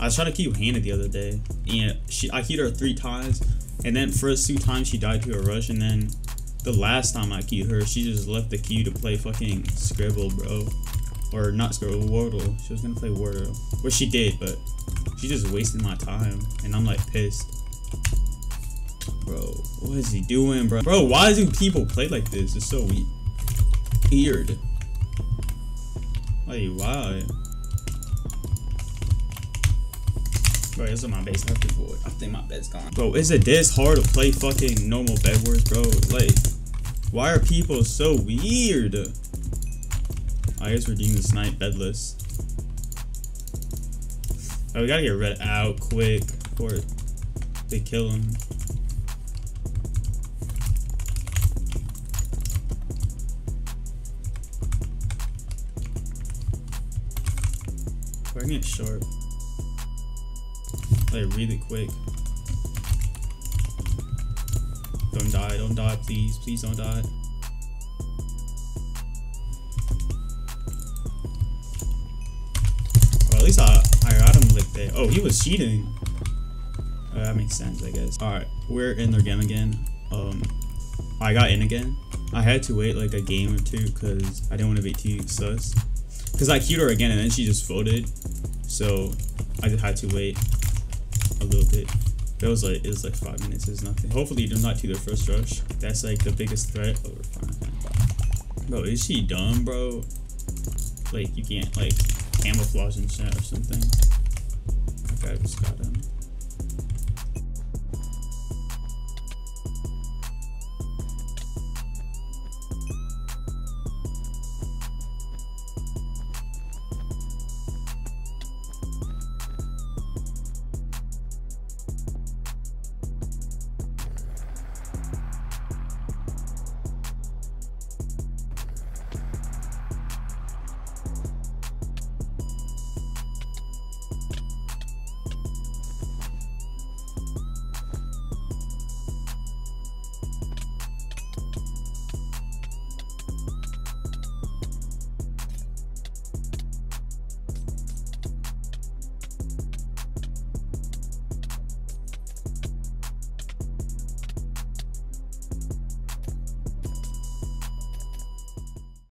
I was trying to keep Hannah the other day, and she I keyed her three times, and then first two times she died to a rush, and then the last time I keyed her, she just left the queue to play fucking Scribble, bro. Or not Scribble, Wordle. She was gonna play Wordle. Which she did, but she just wasted my time. And I'm like pissed. Bro, what is he doing, bro? Bro, why do people play like this? It's so weird. Like, why? Bro, this is my base. To void. I think my bed's gone. Bro, is it this hard to play fucking normal bed wars, bro? Like, why are people so weird? I guess we're doing the snipe bedless. Oh, we gotta get red out quick before they kill him. We're getting short. Like really quick. Don't die, don't die, please. Please don't die. Well, at least I, I got him like that. Oh, he was cheating. Oh, that makes sense, I guess. Alright, we're in their game again. Um, I got in again. I had to wait like a game or two because I didn't want to be too sus. Because I queued her again and then she just voted. So I just had to wait a little bit. That was like it was like five minutes is nothing. Hopefully they're not to their first rush. That's like the biggest threat. Oh, we're fine. Bro, is she dumb, bro? Like you can't like camouflage and shit or something. I just got him.